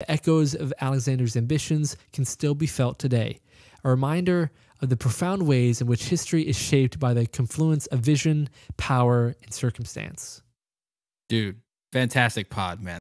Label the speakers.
Speaker 1: The echoes of Alexander's ambitions can still be felt today, a reminder of the profound ways in which history is shaped by the confluence of vision, power, and circumstance.
Speaker 2: Dude, fantastic pod, man.